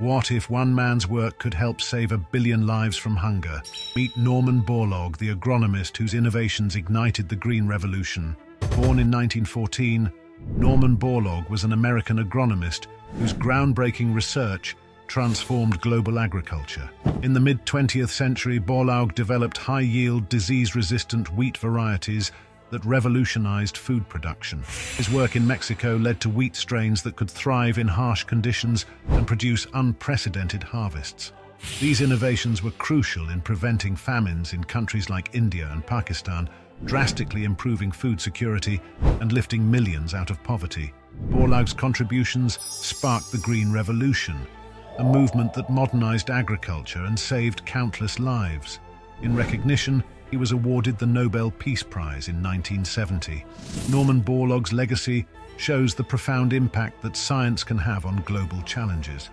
What if one man's work could help save a billion lives from hunger? Meet Norman Borlaug, the agronomist whose innovations ignited the Green Revolution. Born in 1914, Norman Borlaug was an American agronomist whose groundbreaking research transformed global agriculture. In the mid-20th century, Borlaug developed high-yield, disease-resistant wheat varieties that revolutionized food production. His work in Mexico led to wheat strains that could thrive in harsh conditions and produce unprecedented harvests. These innovations were crucial in preventing famines in countries like India and Pakistan, drastically improving food security and lifting millions out of poverty. Borlaug's contributions sparked the Green Revolution, a movement that modernized agriculture and saved countless lives. In recognition, he was awarded the Nobel Peace Prize in 1970. Norman Borlaug's legacy shows the profound impact that science can have on global challenges.